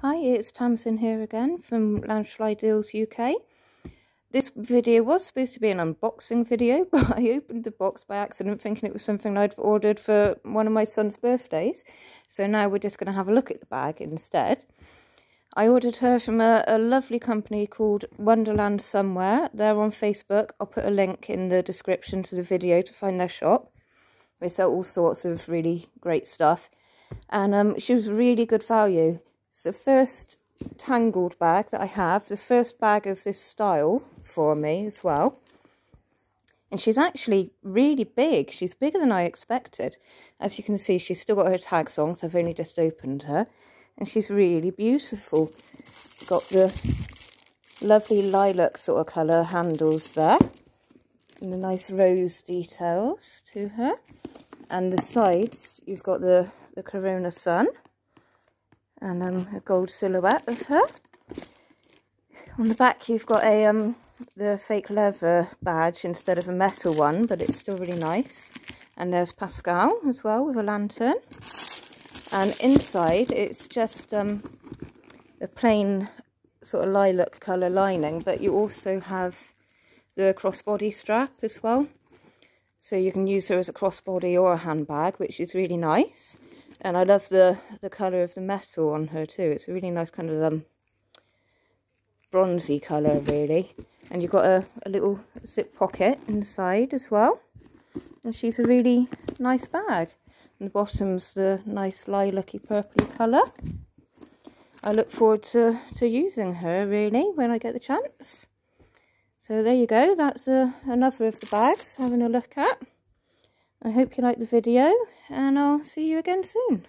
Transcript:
Hi, it's Tamsin here again from Loungefly Deals UK. This video was supposed to be an unboxing video, but I opened the box by accident thinking it was something I'd ordered for one of my son's birthdays. So now we're just going to have a look at the bag instead. I ordered her from a, a lovely company called Wonderland Somewhere. They're on Facebook. I'll put a link in the description to the video to find their shop. They sell all sorts of really great stuff. And um, she was really good value. It's the first Tangled bag that I have, the first bag of this style for me as well. And she's actually really big. She's bigger than I expected. As you can see, she's still got her tags on, so I've only just opened her. And she's really beautiful. Got the lovely lilac sort of colour handles there. And the nice rose details to her. And the sides, you've got the, the Corona Sun and um, a gold silhouette of her. On the back you've got a um, the fake leather badge instead of a metal one, but it's still really nice. And there's Pascal as well with a lantern. And inside it's just um, a plain sort of lilac colour lining, but you also have the crossbody strap as well. So you can use her as a crossbody or a handbag, which is really nice. And I love the, the colour of the metal on her too. It's a really nice kind of um, bronzy colour really. And you've got a, a little zip pocket inside as well. And she's a really nice bag. And the bottom's the nice lilac-y purpley colour. I look forward to, to using her really when I get the chance. So there you go, that's uh, another of the bags having a look at. I hope you liked the video and I'll see you again soon.